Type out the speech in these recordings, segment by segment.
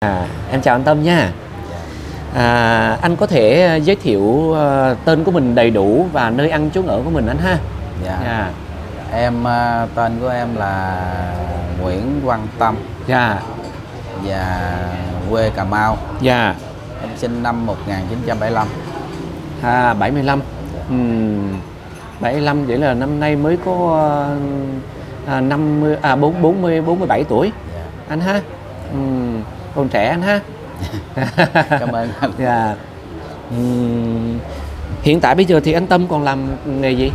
À, em chào anh Tâm nha. À, anh có thể giới thiệu ờ, tên của mình đầy đủ và nơi ăn chỗ ở của mình anh ha. Dạ. Dạ. Em à, tên của em là Nguyễn Văn Tâm Dạ. và quê Cà Mau. Dạ. Em sinh năm 1975. À, 75. Ừm, 75 vậy là năm nay mới có ờ, à, 50 à 4 40 47 tuổi Dạ. anh ha. Còn trẻ anh ha. Cảm ơn anh. Dạ. Hiện tại bây giờ thì anh Tâm còn làm nghề gì?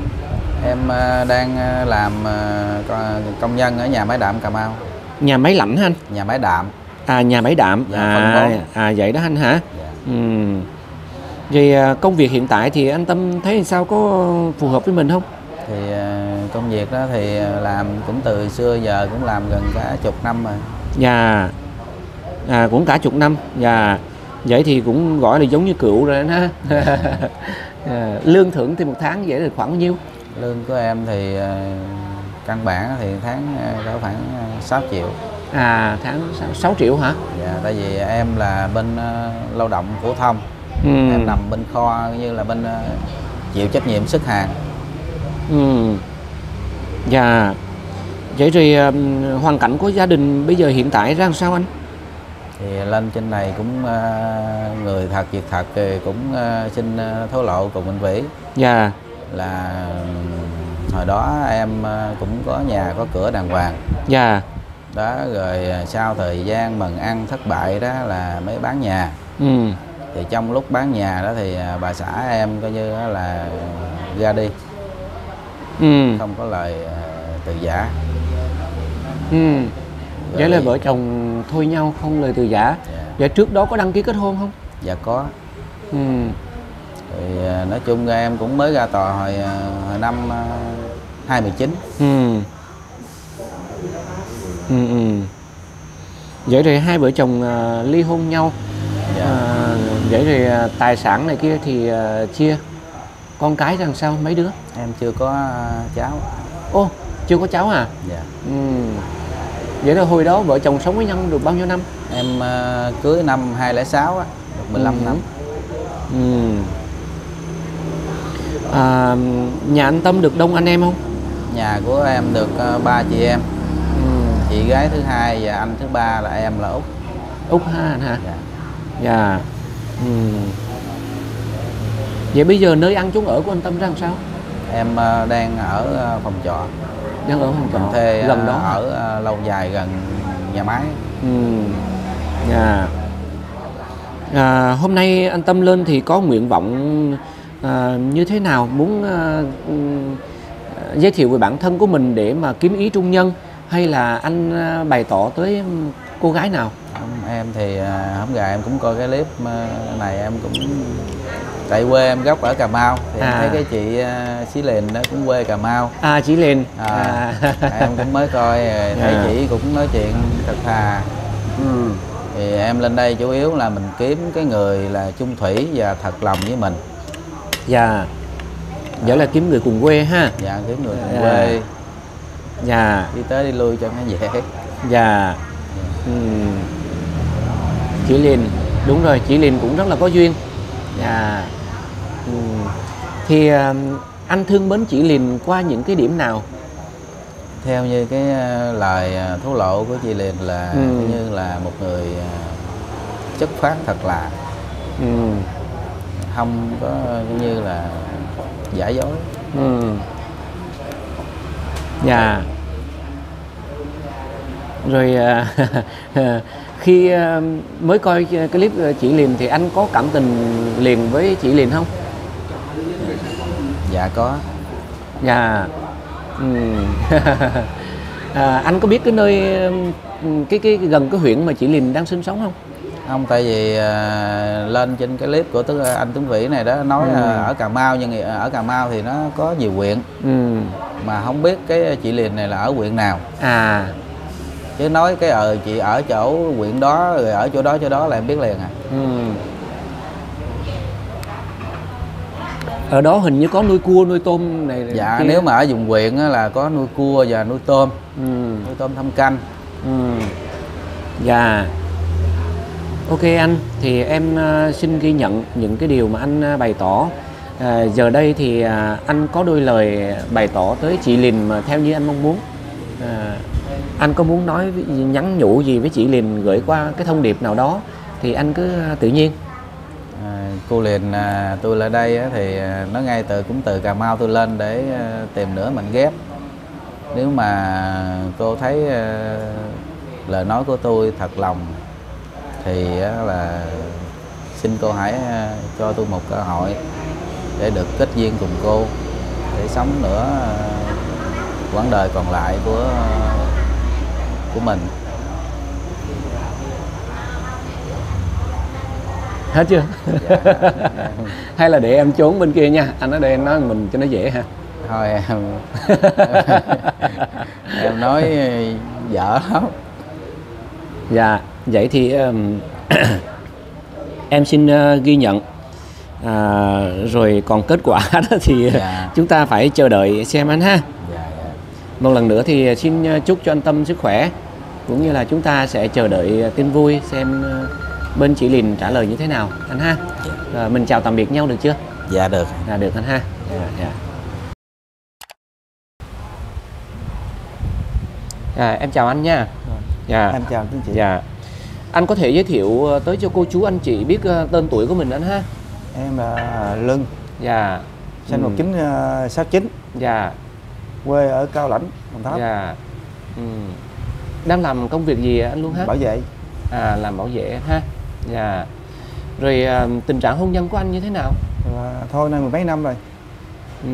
Em à, đang à, làm à, công nhân ở nhà máy đạm Cà Mau. Nhà máy lạnh hả anh? Nhà máy đạm. À nhà máy đạm. Dạ, à, à vậy đó anh hả? Dạ. Ừm. Vậy công việc hiện tại thì anh Tâm thấy sao có phù hợp với mình không? Thì công việc đó thì làm cũng từ xưa giờ cũng làm gần cả chục năm rồi. Dạ. À, cũng cả chục năm. Dạ. Vậy thì cũng gọi là giống như cựu rồi ha. à, lương thưởng thì một tháng vậy là khoảng bao nhiêu? Lương của em thì à, căn bản thì tháng à, có khoảng à, 6 triệu. À tháng 6 triệu hả? Dạ, tại vì em là bên ờ, lao động phổ thông, Ừm. em nằm bên kho như là bên ờ, chịu trách nhiệm xuất hàng. Ừ. Dạ. Vậy rồi um, hoàn cảnh của gia đình bây giờ hiện tại ra làm sao anh? Thì lên trên này cũng ờ, người thật việc thật thì cũng ờ, xin ờ, thổ lộ cùng anh Vĩ Dạ. là hồi đó em cũng có nhà có cửa đàng hoàng. Dạ. Đó rồi sau thời gian mần ăn thất bại đó là mới bán nhà. Ừ. Thì trong lúc bán nhà đó thì bà xã em coi như là ra đi, Ừ. không có lời từ giả. Ừ. Vậy là vợ chồng thôi nhau không lời từ giả. Dạ. Vậy trước đó có đăng ký kết hôn không? Dạ có. Ừ. Thì à, nói chung ra em cũng mới ra tòa hồi, à, hồi năm à, 2019. Ừ. Ừ. Ừ. Vậy rồi hai vợ chồng à, ly hôn nhau. Dạ. À, vậy rồi à, tài sản này kia thì à, chia. Con cái rằng sao mấy đứa? Em chưa có à, cháu. Ô, chưa có cháu à? Dạ. Ừ. Vậy là hồi đó vợ chồng sống với nhau được bao nhiêu năm? Em à, cưới năm 2006 á, được 15 Ừ. năm. Ừ. À, nhà anh Tâm được đông anh em không? Nhà của em được à, ba chị em, Ừ. chị gái thứ hai và anh thứ ba là em là Út. Úc ha anh hả? Dạ. Dạ. Ừ. Vậy bây giờ nơi ăn chỗ ở của anh Tâm ra làm sao? Em à, đang ở à, phòng trọ, Đang ở phòng mình trọ thuê à, gần đó. ở à, lâu dài gần nhà máy. Ừ. Dạ. À, hôm nay anh Tâm lên thì có nguyện vọng à, như thế nào? Muốn à, ừ, giới thiệu về bản thân của mình để mà kiếm ý trung nhân hay là anh à, bày tỏ tới cô gái nào? Em thì à, hôm gà em cũng coi cái clip à, này em cũng tại quê em gốc ở Cà Mau thì em À. thấy cái chị à, Xí Lìn đó cũng quê Cà Mau À chị Lên. à, em cũng mới coi rồi thấy À. chị cũng nói chuyện thật thà Ừ. thì em lên đây chủ yếu là mình kiếm cái người là chung thủy và thật lòng với mình Dạ. Vậy là kiếm người cùng quê ha. và kiếm người cùng À. quê Dạ. đi tới đi lui cho nó dễ Dạ. Ừ. Chị Liên, đúng rồi, chị Liên cũng rất là có duyên. Dạ. Ừ. Thì à, anh thương mến chị Liên qua những cái điểm nào? theo như cái à, lời à, thổ lộ của chị Liền là Ừ. như là một người chất phát thật là Ừ. không có như là giả dối Ừ. Dạ. Rồi khi mới coi clip chị Liên thì anh có cảm tình liền với chị Liên không? Dạ có Dạ. Ừ. à, anh có biết cái nơi ừm, cái cái gần cái huyện mà chị Liên đang sinh sống không? không tại vì à, lên trên cái clip của Tứ, anh Tuấn Vĩ này đó nói Ừ. à, ở Cà Mau nhưng ở Cà Mau thì nó có nhiều huyện Ừ. mà không biết cái chị Liền này là ở huyện nào À. chứ nói cái ờ chị ở chỗ huyện đó rồi ở chỗ đó chỗ đó là em biết liền à Ừ. Ở đó hình như có nuôi cua, nuôi tôm này. dạ kia. nếu mà ở vùng huyện á, là có nuôi cua và nuôi tôm Ừ. nuôi tôm thâm canh Ừ. Dạ. Ok anh, thì em ờ, xin ghi nhận những cái điều mà anh ờ, bày tỏ. À, giờ đây thì à, anh có đôi lời bày tỏ tới chị Lìn mà theo như anh mong muốn. À, anh có muốn nói nhắn nhủ gì với chị Lìn gửi qua cái thông điệp nào đó thì anh cứ tự nhiên. Cô liền à, tôi lại đây á, thì à, nó ngay từ cũng từ Cà Mau tôi lên để à, tìm nửa mảnh ghép. Nếu mà cô thấy à, lời nói của tôi thật lòng thì á, là xin cô hãy à, cho tôi một cơ hội để được kết duyên cùng cô để sống nữa à, quãng đời còn lại của à, của mình. Hết chưa? Hay là để em trốn bên kia nha. Anh ở đây anh nói mình cho nó dễ ha. thôi em em nói dở lắm Dạ, vậy thì ừm, em xin ờ, ghi nhận. À, rồi còn kết quả đó thì Dạ. chúng ta phải chờ đợi xem anh ha. dạ, dạ. Một lần nữa thì xin ờ, chúc cho anh Tâm sức khỏe cũng như là chúng ta sẽ chờ đợi ờ, tin vui xem ờ, bên chị Lìn trả lời như thế nào anh ha. Rồi, mình chào tạm biệt nhau được chưa? dạ được Dạ được anh ha. Dạ, dạ. Dạ, em chào anh nha. Dạ. Em chào quý chị. Dạ. Anh có thể giới thiệu ờ, tới cho cô chú anh chị biết ờ, tên tuổi của mình anh ha? Em là Lưng, Dạ. sinh Ừ. 1969, Dạ. quê ở Cao Lãnh, Đồng Tháp, Dạ. Ừ. Đang làm công việc gì anh luôn ha? bảo vệ. À làm bảo vệ ha. Dạ. Rồi à, tình trạng hôn nhân của anh như thế nào? Và thôi nay mười mấy năm rồi. Ừ.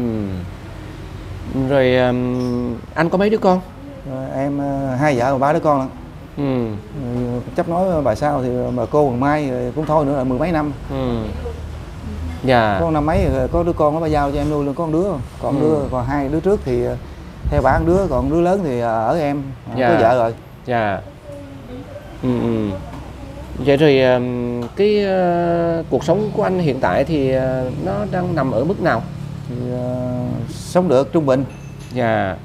Rồi ừm, anh có mấy đứa con? Rồi em ờ, hai vợ và ba đứa con lận. Ừ. Rồi chấp nói bà sao thì mà cô còn mai cũng thôi nữa là mười mấy năm. Ừ. Dạ. Có năm mấy có đứa con nó bà giao cho em nuôi luôn có một đứa. Còn Ừ. đứa còn hai đứa trước thì ờ, theo một đứa còn đứa lớn thì ờ, ở em Dạ. có vợ rồi. Dạ. Ừ, ừ. Vậy rồi cái ờ, cuộc sống của anh hiện tại thì ờ, nó đang nằm ở mức nào? Thì ờ, sống được trung bình. Dạ.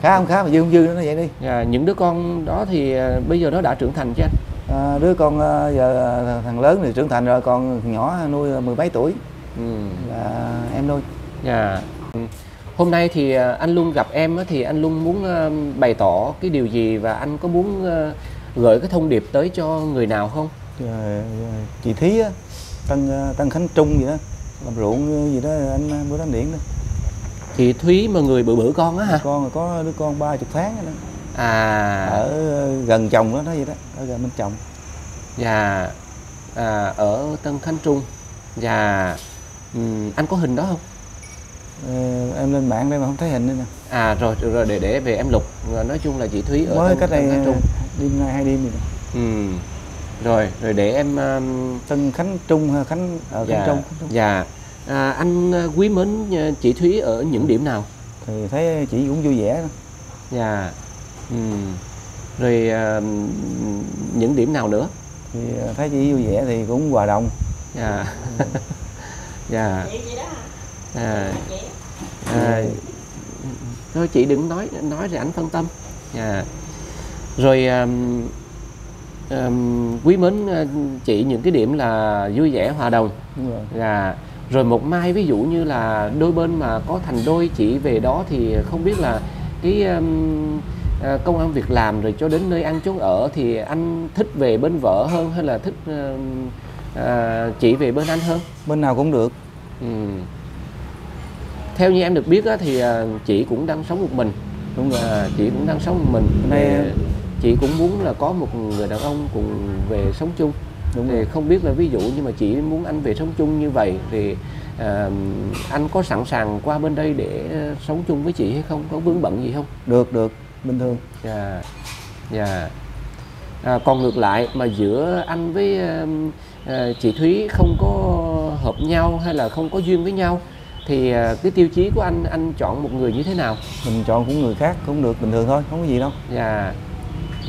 Khá không khá mà dư không dư nữa nó vậy đi. Dạ. Những đứa con đó thì ờ, bây giờ nó đã trưởng thành chứ anh? À, đứa con ờ, giờ thằng lớn thì trưởng thành rồi còn nhỏ nuôi mười mấy tuổi Ừ. là em nuôi Dạ. Ừ. Hôm nay thì anh luôn gặp em thì anh luôn muốn bày tỏ cái điều gì và anh có muốn gửi cái thông điệp tới cho người nào không? Rồi, ờ, chị Thí á, Tân ờ, Tân Khánh Trung gì đó làm ruộng gì đó anh ờ, bữa anh điện đó Chị Thúy mà người bự bự con á hả? con có đứa con ba chục tháng đó. À, ở ờ, gần chồng đó đó vậy đó ở gần bên chồng dạ. À, ở Tân Khánh Trung. Dạ. Ừm, anh có hình đó không? Ờ, em lên mạng đây mà không thấy hình nữa nè À rồi rồi, để để về em lục. Nói chung là chị Thúy ở mới Tân, đây Tân Khánh Trung. Đêm nay hai đêm rồi nè. Ừ. Rồi rồi để em um, Tân Khánh Trung hay Khánh ở Khánh dạ, Trung, Khánh Trung. dạ. À, anh à, quý mến à, chị Thúy ở những điểm nào? thì thấy chị cũng vui vẻ đó. Dạ. Ừ. Rồi à, những điểm nào nữa? thì ờ, thấy chị vui vẻ thì cũng hòa đồng Dạ. dạ. À, à, thôi chị đừng nói nói rồi ảnh phân tâm. Dạ. Rồi um, um, quý mến uh, chị những cái điểm là vui vẻ hòa đồng. đúng rồi Dạ. Rồi một mai ví dụ như là đôi bên mà có thành đôi chị về đó thì không biết là cái um, công ăn việc làm rồi cho đến nơi ăn chốn ở thì anh thích về bên vợ hơn hay là thích um, à, chị về bên anh hơn? bên nào cũng được Ừ. Theo như em được biết á, thì à, chị cũng đang sống một mình. đúng rồi À, chị cũng đang sống một mình. Bên đây- Thì chị cũng muốn là có một người đàn ông cùng về sống chung. đúng thì rồi. không biết là ví dụ như mà chị muốn anh về sống chung như vậy thì à, anh có sẵn sàng qua bên đây để ờ, sống chung với chị hay không? Có vướng bận gì không? Được được. Bình thường. Dạ. Dạ. À, còn ngược lại mà giữa anh với ờ, chị Thúy không có hợp nhau hay là không có duyên với nhau thì ờ, cái tiêu chí của anh anh chọn một người như thế nào? Mình chọn cũng người khác cũng được bình thường thôi không có gì đâu. Dạ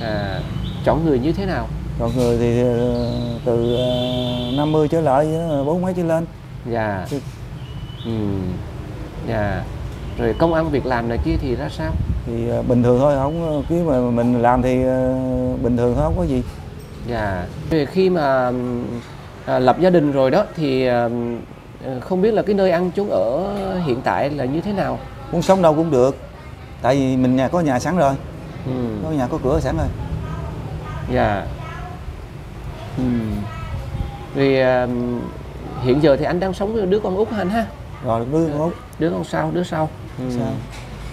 à, chọn người như thế nào? Chọn người thì ờ, từ ờ, 50 trở lại đó, bốn mấy trở lên. Dạ. Ừ. Dạ. Rồi công ăn việc làm này kia thì ra sao? Thì ờ, bình thường thôi không cái mà mình làm thì ờ, bình thường thôi không có gì. Dạ. Thì Khi mà à, lập gia đình rồi đó thì ờ, không biết là cái nơi ăn chốn ở hiện tại là như thế nào. muốn sống đâu cũng được. Tại vì mình nhà có nhà sẵn rồi Ừ. có nhà có cửa sẵn rồi Dạ. Ừ. Vì ừm, hiện giờ thì anh đang sống với đứa con út hả anh ha? rồi đứa con út Đứa con sau, đứa sau. Ừ. sao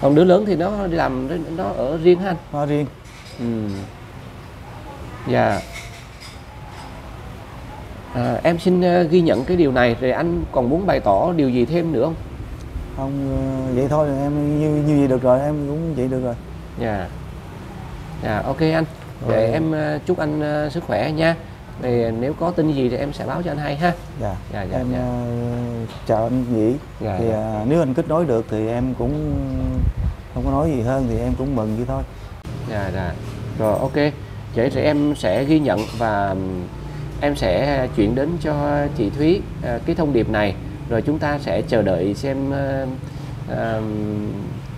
Còn đứa lớn thì nó đi làm nó ở riêng ha anh. nó riêng Ừ. Dạ. À, em xin ờ, ghi nhận cái điều này rồi anh còn muốn bày tỏ điều gì thêm nữa không? không ờ, vậy thôi em như như vậy được rồi em cũng vậy được rồi Dạ. Dạ ok anh. Để Rồi. em ờ, chúc anh ờ, sức khỏe nha. Thì nếu có tin gì thì em sẽ báo cho anh hay ha. dạ, Dạ, dạ, em dạ. ờ, chào anh Vĩ Dạ, thì dạ. nếu anh kết nối được thì em cũng không có nói gì hơn thì em cũng mừng vậy thôi Dạ dạ. Rồi ok. Vậy thì em sẽ ghi nhận và em sẽ chuyển đến cho chị Thúy cái thông điệp này rồi chúng ta sẽ chờ đợi xem ờ, ờm,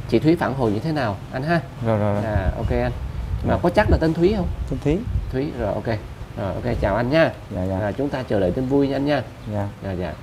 chị Thúy phản hồi như thế nào anh ha. rồi rồi rồi À, ok anh. Mà có chắc là tên Thúy không? Thanh Thúy Thúy rồi ok. Rồi ok chào anh nha. dạ dạ À, chúng ta chờ đợi tin vui nha anh nha. dạ Dạ dạ.